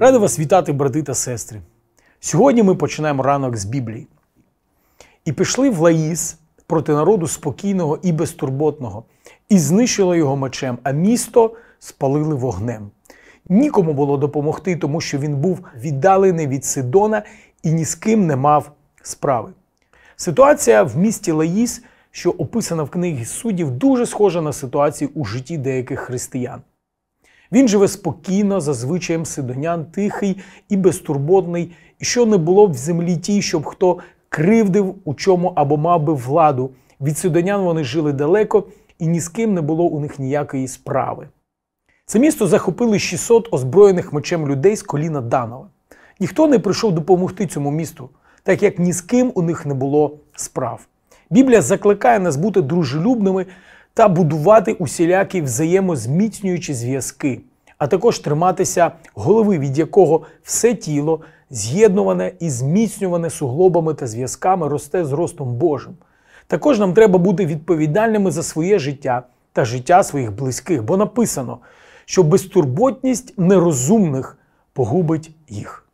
Радий вас вітати, брати та сестри. Сьогодні ми починаємо ранок з Біблії. І пішли в Лаїс проти народу спокійного і безтурботного, і знищили його мечем, а місто спалили вогнем. Нікому було допомогти, тому що він був віддалений від Сидона і ні з ким не мав справи. Ситуація в місті Лаїс, що описана в книгі суддів, дуже схожа на ситуацію у житті деяких християн. Він живе спокійно, за звичаєм сидонян, тихий і безтурботний, і що не було б в землі тій, щоб хто кривдив у чому або мав би владу. Від сидонян вони жили далеко, і ні з ким не було у них ніякої справи. Це місто захопили 600 озброєних мечем людей з коліна Данова. Ніхто не прийшов допомогти цьому місту, так як ні з ким у них не було справ. Біблія закликає нас бути дружелюбними та будувати усілякі взаємозміцнюючі зв'язки, а також триматися голови, від якого все тіло з'єднуване і зміцнюване суглобами та зв'язками росте з ростом Божим. Також нам треба бути відповідальними за своє життя та життя своїх близьких, бо написано, що безтурботність нерозумних погубить їх.